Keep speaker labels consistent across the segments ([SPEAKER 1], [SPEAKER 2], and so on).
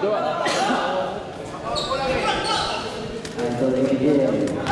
[SPEAKER 1] 对吧？来给你转账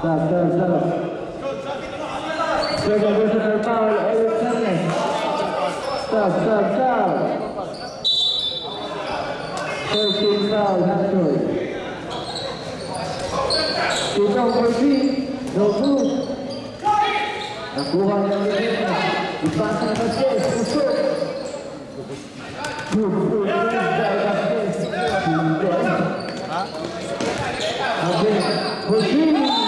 [SPEAKER 1] Santana. Chega a vez do Nepal, Alexander. Santana. First foul, Hector. Então, por fim, Nobu. A curva na direita. É e passa na frente, puxou. Puxou, puxou, puxou. Por fim,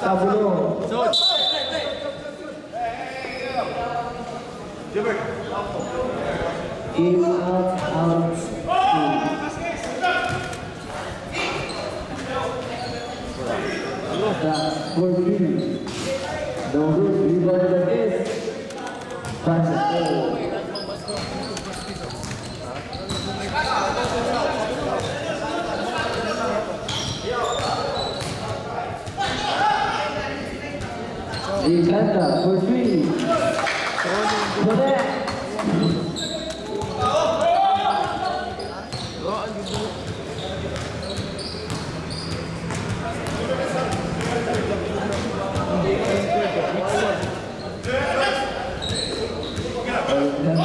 [SPEAKER 1] Sabulong. In, out, out, Costa for Phoenix. The group divided is five to four. Atlanta for Phoenix. Gracias.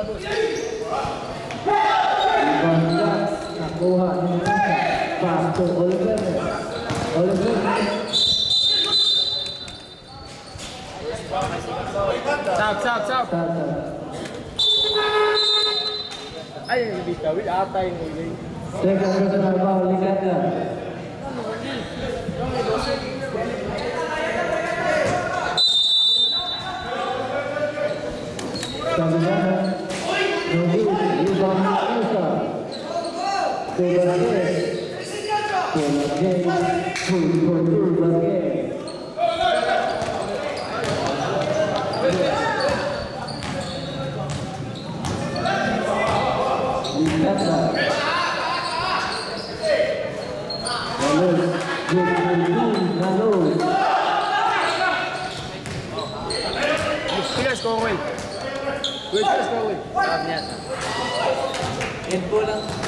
[SPEAKER 1] Ayo, stop, stop. apa hindi ka. Wala ata yung uling. Teka, ito C'est bien ça.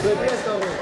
[SPEAKER 1] C'est bien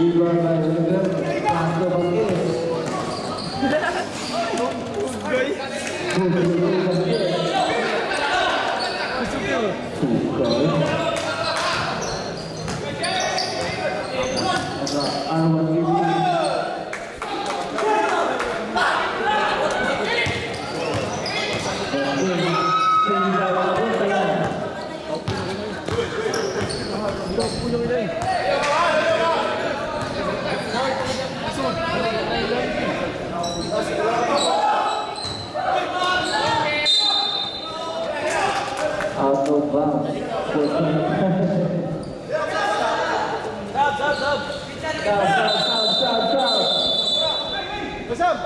[SPEAKER 1] 一八八零零，八九八九，哈哈哈哈，哎，好，可以，五五六六，八九。Out of bounds. Sab, sab, sab. Masam!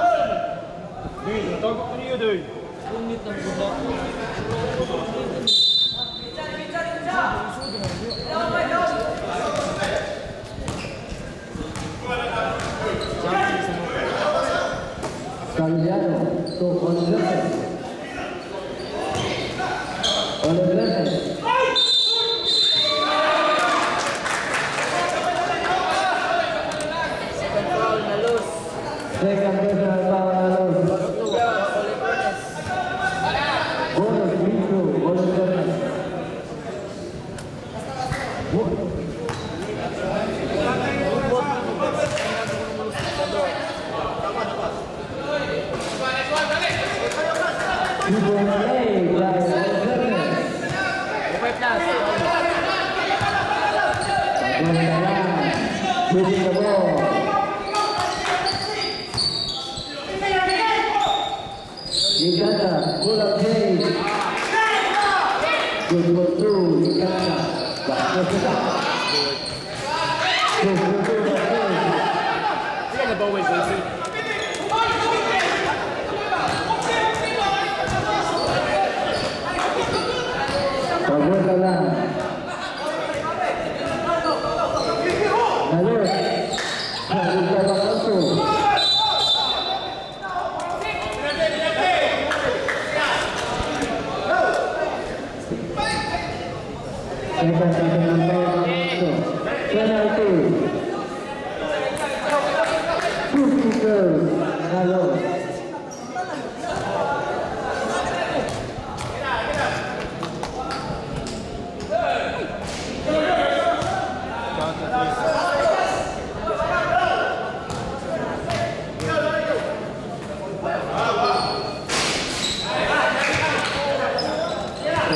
[SPEAKER 1] Duy, tawag ko niyo, Duy. Punit ng budak. Saliano to Oliveira. Oliveira. We are the ball. Nikata, good the top. The.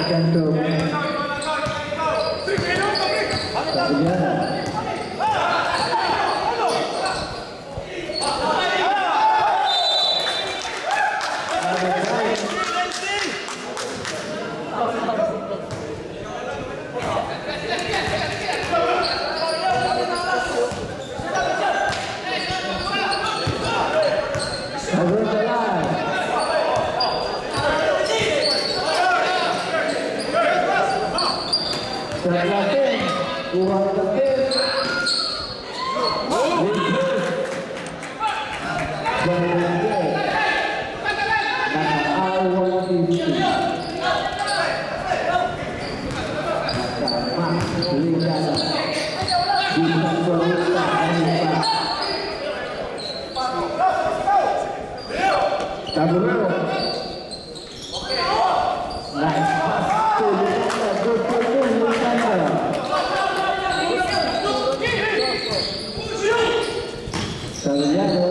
[SPEAKER 1] tanto Obrigado.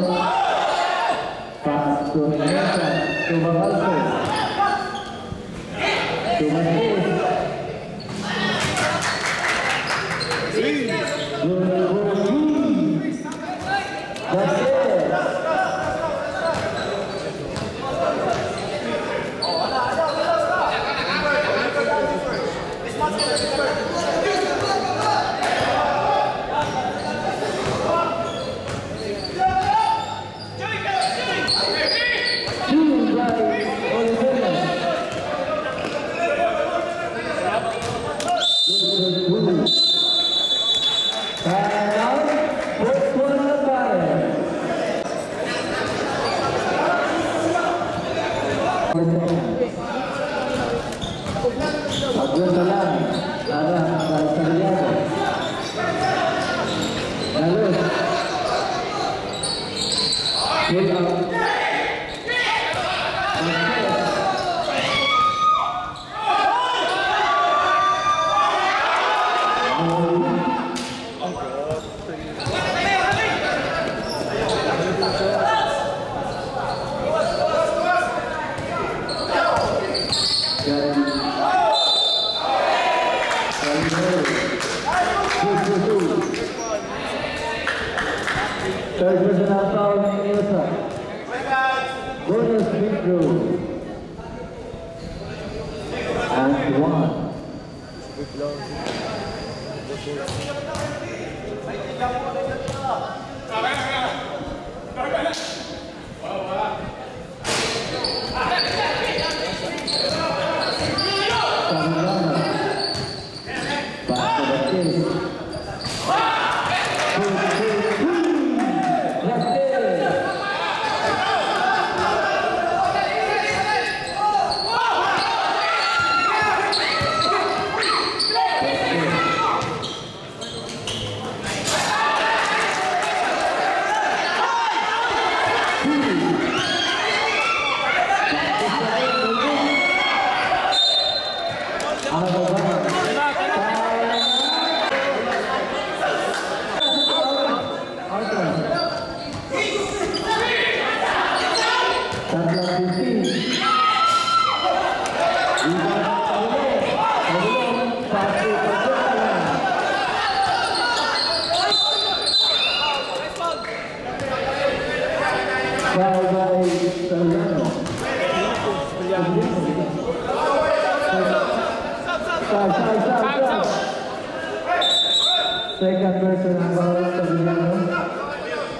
[SPEAKER 1] Second person, Angola, Tobilano,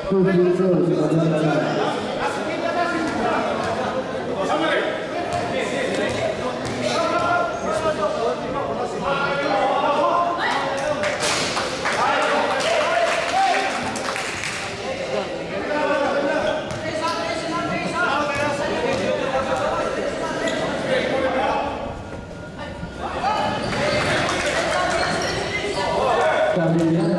[SPEAKER 1] 2-3-2, Tobilano. Hallelujah.